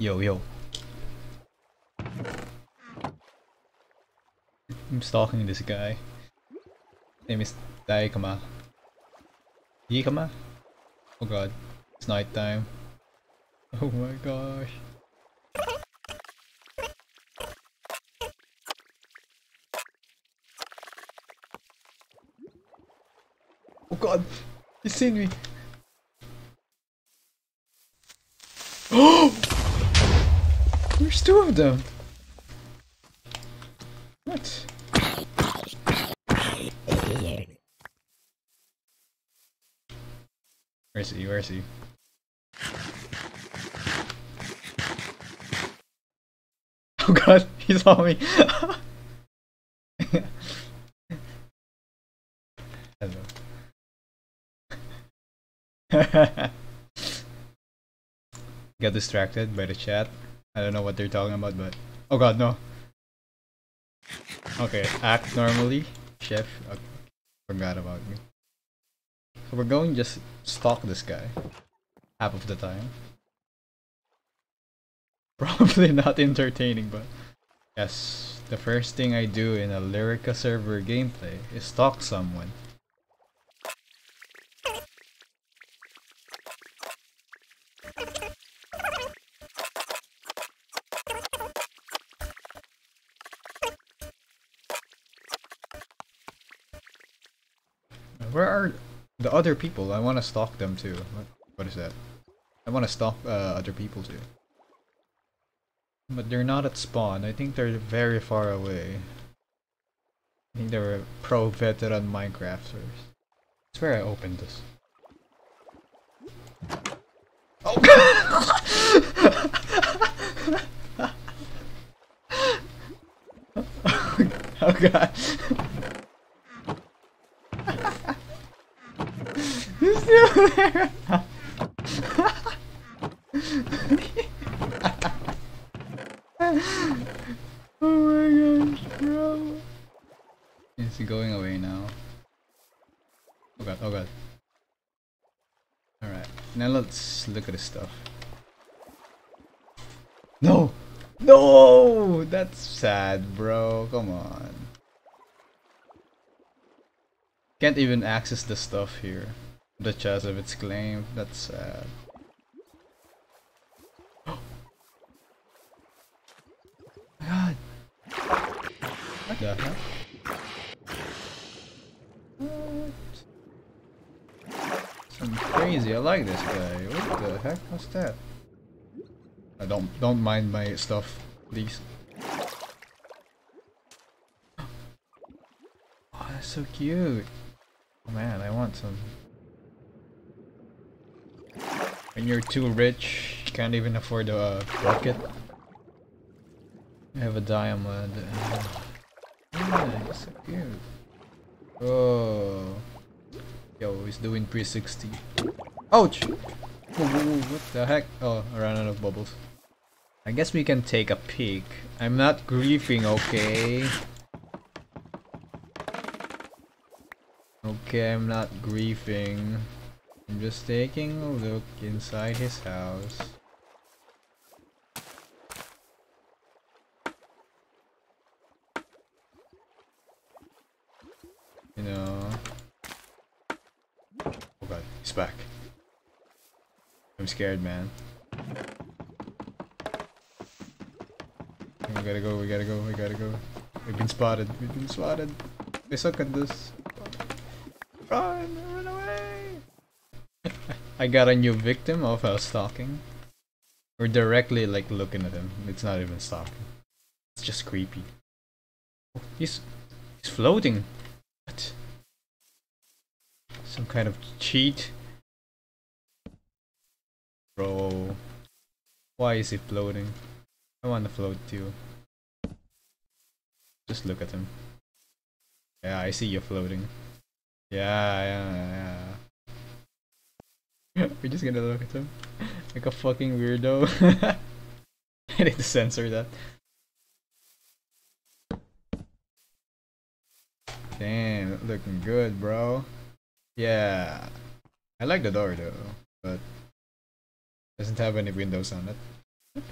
Yo, yo. I'm stalking this guy. name is Daikama. Yikama? Oh god, it's nighttime. Oh my gosh. Oh god, he's seen me. There's two of them. What? Where is he? Where is he? Oh god, he saw me. Hello. Got distracted by the chat. I don't know what they're talking about, but oh god, no. Okay, act normally, chef. Okay. Forgot about me. So we're going just stalk this guy half of the time. Probably not entertaining, but yes, the first thing I do in a Lyrica server gameplay is stalk someone. The other people? I want to stalk them too. What, what is that? I want to stalk uh, other people too. But they're not at spawn. I think they're very far away. I think they were pro veteran Minecrafters. That's where I opened this. Oh god! oh god. Oh my gosh, bro. Is he going away now? Oh god, oh god. Alright, now let's look at his stuff. No! No! That's sad, bro. Come on. Can't even access the stuff here. The chest of its claim. That's sad. God. What the heck? What? Some crazy. I like this guy. What the heck was that? I don't don't mind my stuff, please. Oh, that's so cute. Oh man, I want some. When you're too rich, you can't even afford a bucket. I have a diamond. So cute. Oh. Yo, he's doing 360. Ouch! What the heck? Oh, I ran out of bubbles. I guess we can take a peek. I'm not griefing, okay? Okay, I'm not griefing. I'm just taking a look inside his house. You know. Oh god, he's back. I'm scared, man. We gotta go, we gotta go, we gotta go. We've been spotted, we've been spotted. They suck at this. Run, run away! I got a new victim of uh, stalking. We're directly like looking at him. It's not even stalking. It's just creepy. He's he's floating. What? Some kind of cheat? Bro. Why is he floating? I want to float too. Just look at him. Yeah, I see you're floating. Yeah, yeah, yeah. We're just gonna look at him. Like a fucking weirdo. I need to censor that. Damn, looking good, bro. Yeah. I like the door though, but doesn't have any windows on it.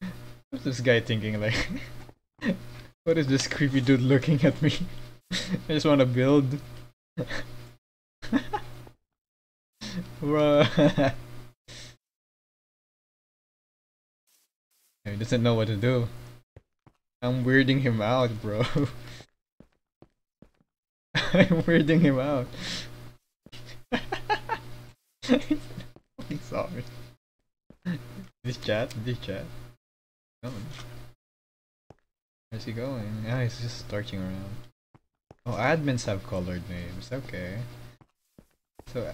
What's this guy thinking like? what is this creepy dude looking at me? I just want to build. Bruh. he doesn't know what to do. I'm weirding him out, bro. I'm weirding him out. I'm sorry. This chat? This chat? Come. Where's he going? Yeah, he's just searching around. Oh, admins have colored names. Okay. So,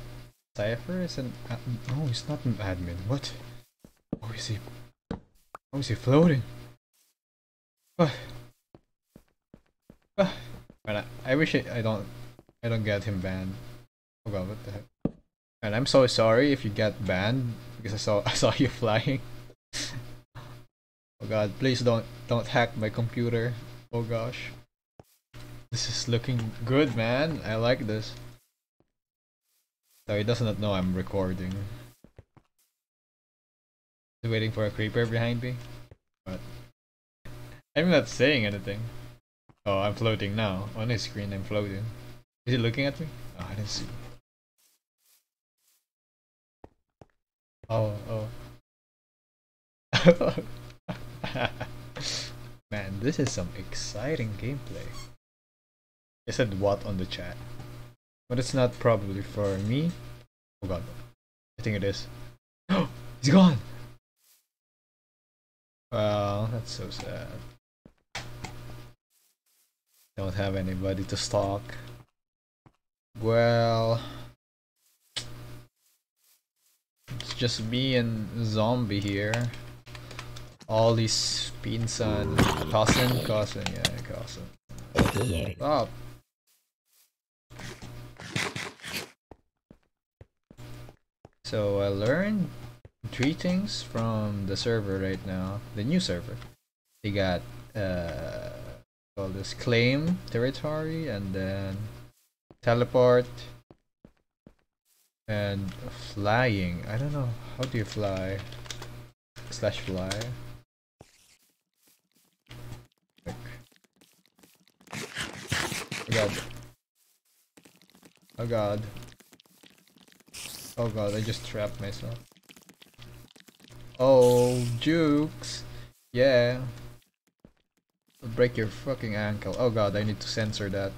Cypher is an. Uh, no, he's not an admin. What? Oh, is he? Oh, is he floating? What? Ah. I, I wish I, I don't. I don't get him banned. Oh god, what the heck? And I'm so sorry if you get banned because I saw I saw you flying. oh god, please don't don't hack my computer. Oh gosh. This is looking good, man. I like this. So he does not know I'm recording. He's waiting for a creeper behind me. But I'm not saying anything. Oh, I'm floating now. On his screen, I'm floating. Is he looking at me? Oh, I didn't see. Oh, oh. Man, this is some exciting gameplay. I said what on the chat. But it's not probably for me. Oh god. I think it is. Oh, he's gone! Well, that's so sad. Don't have anybody to stalk. Well... It's just me and zombie here. All these pinsan. Cousin? Cousin, yeah, cousin. Stop. So I learned three things from the server right now. The new server. They got uh this claim territory and then teleport and flying. I don't know. How do you fly? Slash fly. Oh god. Oh god. Oh god, I just trapped myself. Oh, jukes. Yeah. Break your fucking ankle. Oh god, I need to censor that.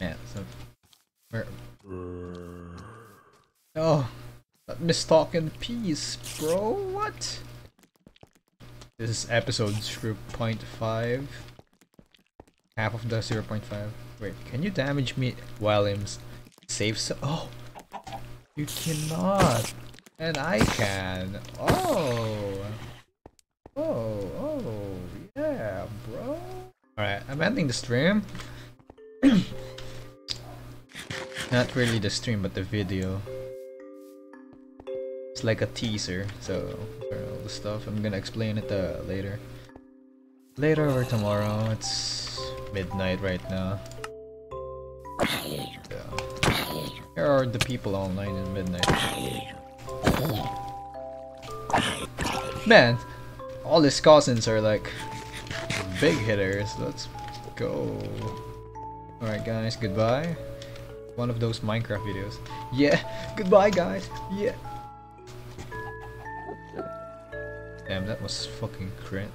Man, so where? Oh, in peace, bro. What? This is episode 0.5. Half of the 0.5. Wait, can you damage me while I'm? So oh, you cannot, and I can. Oh, oh, oh, yeah, bro. All right, I'm ending the stream. Not really the stream, but the video. It's like a teaser, so for all the stuff, I'm gonna explain it uh, later. Later or tomorrow, it's midnight right now. Yeah. Here are the people online in midnight. Man, all these cousins are like big hitters. Let's go. Alright guys, goodbye one of those Minecraft videos. Yeah, goodbye guys. Yeah. Damn, that was fucking crit.